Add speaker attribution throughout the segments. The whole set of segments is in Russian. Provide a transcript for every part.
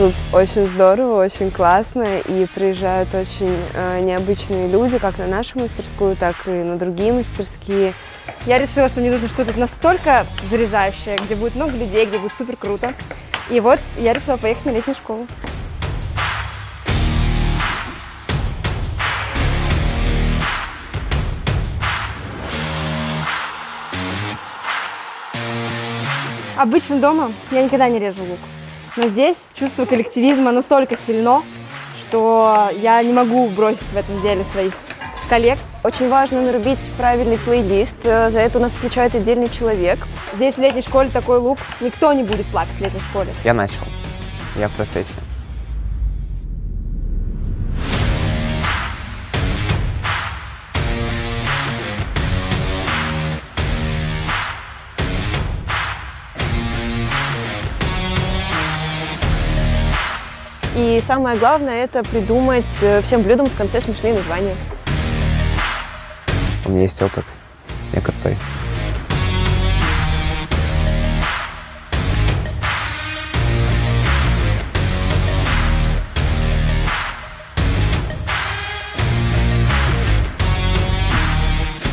Speaker 1: Тут очень здорово, очень классно, и приезжают очень э, необычные люди, как на нашу мастерскую, так и на другие мастерские.
Speaker 2: Я решила, что мне нужно что-то настолько заряжающее, где будет много людей, где будет супер круто. И вот я решила поехать на летнюю школу. Обычно дома я никогда не режу лук. Но здесь чувство коллективизма настолько сильно, что я не могу бросить в этом деле своих коллег.
Speaker 3: Очень важно нарубить правильный плейлист. За это у нас отвечает отдельный человек.
Speaker 2: Здесь в летней школе такой лук. Никто не будет плакать в летней школе.
Speaker 4: Я начал. Я в процессе.
Speaker 3: И самое главное – это придумать э, всем блюдам в конце смешные названия.
Speaker 4: У меня есть опыт. Я крутой.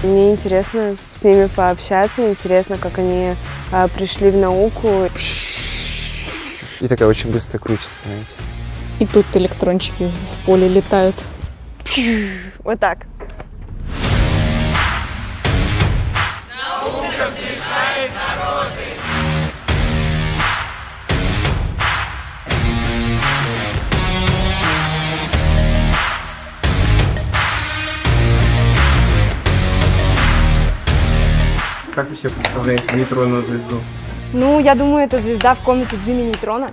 Speaker 1: Мне интересно с ними пообщаться, интересно, как они а, пришли в науку.
Speaker 4: И такая очень быстро крутится, знаете.
Speaker 5: И тут электрончики в поле летают.
Speaker 3: Вот так.
Speaker 6: Как вы себе представляете нейтронную звезду?
Speaker 2: Ну, я думаю, это звезда в комнате Джимми Нейтрона.